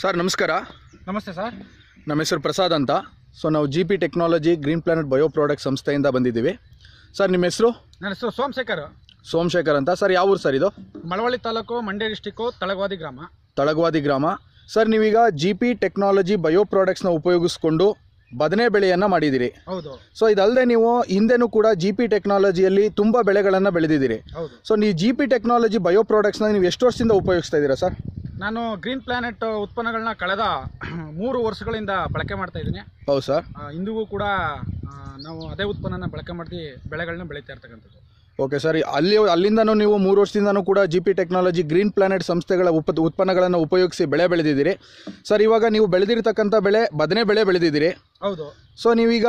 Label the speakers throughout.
Speaker 1: Sir ನಮಸ್ಕಾರ.
Speaker 2: ನಮಸ್ತೆ sir.
Speaker 1: ನಮ್ಮ ಹೆಸರು ಪ್ರಸಾದ್ ಅಂತ. ಸೊ ನಾವು G P technology green planet bio product ಸಂಸ್ಥೆಯಿಂದ ಬಂದಿದ್ದೀವಿ. ಸರ್ ನಿಮ್ಮ ಹೆಸರು?
Speaker 2: ನನ್ನ ಹೆಸರು ಸೋಮಶೇಖರ್.
Speaker 1: ಸೋಮಶೇಖರ್ ಅಂತ. ಸರ್ ಯಾವ ಊರು ಸರ್ ಇದು?
Speaker 2: ಮಳವಳ್ಳಿ ತಾಲೂಕು ಮಂಡ್ಯ ಡಿಸ್ಟಿಕ್ಕು ತಳಗವಾದಿ ಗ್ರಾಮ.
Speaker 1: ತಳಗವಾದಿ ಗ್ರಾಮ. ಸರ್ ನೀವೀಗ ಜಿ ಪಿ ಟೆಕ್ನಾಲಜಿ ಬಯೋ ಪ್ರಾಡಕ್ಟ್ಸ್ನ ಉಪಯೋಗಿಸ್ಕೊಂಡು ಬದನೆ ಬೆಳೆಯನ್ನು ಮಾಡಿದ್ದೀರಿ.
Speaker 2: ಹೌದು.
Speaker 1: ಸೊ ಇದಲ್ಲದೆ ನೀವು ಹಿಂದೆನೂ ಕೂಡ ಜಿ ಪಿ ಟೆಕ್ನಾಲಜಿಯಲ್ಲಿ ತುಂಬ ಬೆಳೆಗಳನ್ನು ಬೆಳೆದಿದ್ದೀರಿ.
Speaker 2: ಹೌದು.
Speaker 1: ಸೊ ನೀವು ಜಿ ಪಿ ಟೆಕ್ನಾಲಜಿ ಬಯೋ ಪ್ರಾಡಕ್ಟ್ಸ್ನ ನೀವು ಎಷ್ಟು ವರ್ಷದಿಂದ ಉಪಯೋಗಿಸ್ತಾ ಇದ್ದೀರಾ ಸರ್
Speaker 2: ನಾನು ಗ್ರೀನ್ ಪ್ಲಾನೆಟ್ ಉತ್ಪನ್ನಗಳನ್ನ ಕಳೆದ ಮೂರು ವರ್ಷಗಳಿಂದ ಬಳಕೆ ಮಾಡ್ತಾ ಇದ್ದೀನಿ.
Speaker 1: ಹೌದು ಸರ್.
Speaker 2: ಇಂದಿಗೂ ಕೂಡ ನಾವು ಅದೇ ಉತ್ಪನ್ನನ ಬಳಕೆ ಮಾಡಿ ಬೆಳೆಗಳನ್ನ ಬೆಳೀತಾ ಇರ್ತಕ್ಕಂಥದ್ದು.
Speaker 1: ಓಕೆ ಸರ್ ಅಲ್ಲಿ ಅಲ್ಲಿಂದನೂ ನೀವು ಮೂರು ವರ್ಷದಿಂದನೂ ಕೂಡ G P technology green planet ಸಂಸ್ಥೆಗಳ ಉಪ ಉತ್ಪನ್ನಗಳನ್ನು ಉಪಯೋಗಿಸಿ ಬೆಳೆ ಬೆಳೆದಿದ್ದೀರಿ. ಸರ್ ಇವಾಗ ನೀವು ಬೆಳೆದಿರ್ತಕ್ಕಂಥ ಬೆಳೆ ಬದನೆ ಬೆಳೆ ಬೆಳೆದಿದ್ದೀರಿ.
Speaker 2: ಹೌದು.
Speaker 1: ಸೊ ನೀವೀಗ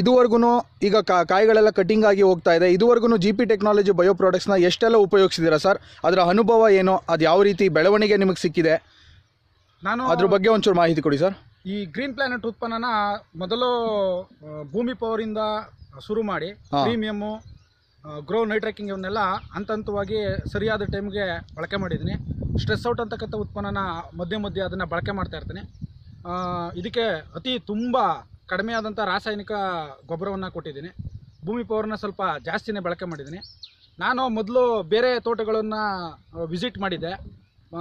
Speaker 1: ಇದುವರೆಗೂ ಈಗ ಕಾಯಿಗಳೆಲ್ಲ ಕಟಿಂಗ್ ಆಗಿ ಹೋಗ್ತಾ ಇದೆ. ಇದುವರೆಗೂ ಜಿ ಪಿ ಟೆಕ್ನಾಲಜಿ ಬಯೋ ಪ್ರಾಡಕ್ಟ್ಸ್ನ ಎಷ್ಟೆಲ್ಲ ಉಪಯೋಗಿಸಿದ್ದೀರಾ ಸರ್? ಅದರ ಅನುಭವ ಏನು? ಅದು ಯಾವ ರೀತಿ ಬೆಳವಣಿಗೆ ನಿಮಗೆ ಸಿಕ್ಕಿದೆ?
Speaker 2: ನಾನು
Speaker 1: ಅದ್ರ ಬಗ್ಗೆ ಒಂಚೂರು ಮಾಹಿತಿ ಕೊಡಿ ಸರ್.
Speaker 2: ಈ ಗ್ರೀನ್ ಪ್ಲಾನೆಟ್ ಉತ್ಪನ್ನನ ಮೊದಲು ಭೂಮಿ ಪವರಿಂದ ಶುರು ಮಾಡಿ. ಪ್ರೀಮಿಯಮ್ಮು ಗ್ರೋ ನೈಟ್ರೇಕಿಂಗ್ ಇವನ್ನೆಲ್ಲ ಹಂತ ಹಂತವಾಗಿ ಸರಿಯಾದ ಟೈಮ್ಗೆ ಬಳಕೆ ಮಾಡಿದ್ದೀನಿ. ಸ್ಟ್ರೆಸ್ ಔಟ್ ಅಂತಕ್ಕಂಥ ಉತ್ಪನ್ನನ ಮಧ್ಯೆ ಮಧ್ಯೆ ಅದನ್ನು ಬಳಕೆ ಮಾಡ್ತಾ ಇರ್ತೀನಿ. ಇದಕ್ಕೆ ಅತಿ ತುಂಬ ಕಡಿಮೆ ಆದಂಥ ರಾಸಾಯನಿಕ ಗೊಬ್ಬರವನ್ನು ಕೊಟ್ಟಿದ್ದೀನಿ. ಭೂಮಿ ಪವರ್ನ ಸ್ವಲ್ಪ ಜಾಸ್ತಿನೇ ಬಳಕೆ ಮಾಡಿದ್ದೀನಿ. ನಾನು ಮೊದಲು ಬೇರೆ ತೋಟಗಳನ್ನು ವಿಸಿಟ್ ಮಾಡಿದ್ದೆ. ಆ.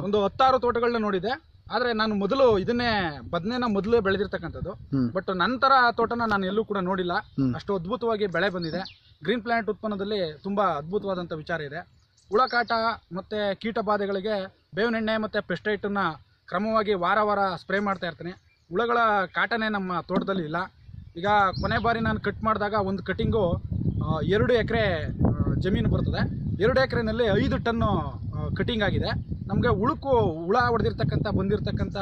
Speaker 2: ಒಂದು ಹತ್ತಾರು ತೋಟಗಳನ್ನ ನೋಡಿದ್ದೆ. ಆದರೆ ನಾನು ಮೊದಲು ಇದನ್ನೇ ಬದನೇನ ಮೊದಲು ಬೆಳೆದಿರ್ತಕ್ಕಂಥದ್ದು. ಬಟ್ ನಂತರ ತೋಟನ ನಾನು ಎಲ್ಲೂ ಕೂಡ ನೋಡಿಲ್ಲ. ಅಷ್ಟು ಅದ್ಭುತವಾಗಿ ಬೆಳೆ ಬಂದಿದೆ. ಗ್ರೀನ್ ಪ್ಲಾಂಟ್ ಉತ್ಪನ್ನದಲ್ಲಿ ತುಂಬ ಅದ್ಭುತವಾದಂಥ ವಿಚಾರ ಇದೆ. ಹುಳಕಾಟ ಮತ್ತು ಕೀಟ ಬಾಧೆಗಳಿಗೆ ಬೇವಿನೆಣ್ಣೆ ಮತ್ತು ಪೆಸ್ಟೈಟನ್ನು ಕ್ರಮವಾಗಿ ವಾರ ವಾರ ಸ್ಪ್ರೇ ಮಾಡ್ತಾ ಇರ್ತೀನಿ. ಹುಳಗಳ ಕಾಟನೇ ನಮ್ಮ ತೋಟದಲ್ಲಿ ಇಲ್ಲ. ಈಗ ಕೊನೆ ಬಾರಿ ನಾನು ಕಟ್ ಮಾಡಿದಾಗ ಒಂದು ಕಟ್ಟಿಂಗು ಎರಡು ಎಕರೆ ಜಮೀನು ಬರ್ತದೆ. ಎರಡು ಎಕರೆನಲ್ಲಿ ಐದು ಟನ್ನು ಕಟಿಂಗ್ ಆಗಿದೆ. ನಮಗೆ ಉಳುಕು ಹುಳ ಹೊಡೆದಿರ್ತಕ್ಕಂಥ ಬಂದಿರತಕ್ಕಂಥ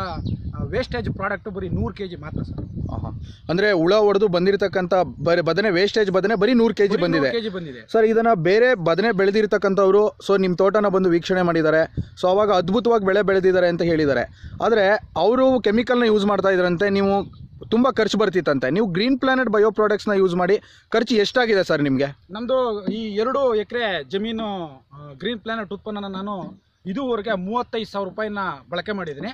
Speaker 2: ವೇಸ್ಟೇಜ್ ಪ್ರಾಡಕ್ಟ್ ಬರೀ ನೂರು ಕೆ ಜಿ ಮಾತ್ರ ಸರ್.
Speaker 1: ಆಹಾ. ಅಂದ್ರೆ ಹುಳ ಹೊಡೆದು ಬಂದಿರತಕ್ಕಂಥ ಬರೀ ಬದನೆ ವೇಸ್ಟೇಜ್ ಬದನೆ ಬರೀ ನೂರು ಕೆ ಜಿ ಬಂದಿದೆ.
Speaker 2: ಕೆ ಜಿ ಬಂದಿದೆ.
Speaker 1: ಸರ್ ಇದನ್ನ ಬೇರೆ ಬದನೆ ಬೆಳೆದಿರ್ತಕ್ಕಂಥವ್ರು ಸೊ ನಿಮ್ಮ ತೋಟನ ಬಂದು ವೀಕ್ಷಣೆ ಮಾಡಿದ್ದಾರೆ. ಸೊ ಅವಾಗ ಅದ್ಭುತವಾಗಿ ಬೆಳೆ ಬೆಳೆದಿದ್ದಾರೆ ಅಂತ ಹೇಳಿದ್ದಾರೆ. ಆದರೆ ಅವರು ಕೆಮಿಕಲ್ನ ಯೂಸ್ ಮಾಡ್ತಾ ಇದ್ರಂತೆ ನೀವು ತುಂಬ ಖರ್ಚು ಬರ್ತಿತ್ತಂತೆ. ನೀವು ಗ್ರೀನ್ ಪ್ಲಾನೆಟ್ ಬಯೋ ಪ್ರಾಡಕ್ಟ್ಸ್ನ ಯೂಸ್ ಮಾಡಿ ಖರ್ಚು ಎಷ್ಟಾಗಿದೆ ಸರ್ ನಿಮಗೆ?
Speaker 2: ನಮ್ಮದು ಈ ಎರಡು ಎಕರೆ ಜಮೀನು ಗ್ರೀನ್ ಪ್ಲಾನೆಟ್ ಉತ್ಪನ್ನನ ನಾನು ಇದುವರೆಗೆ ಮೂವತ್ತೈದು ಸಾವಿರ ರೂಪಾಯಿನ ಬಳಕೆ ಮಾಡಿದ್ದೀನಿ.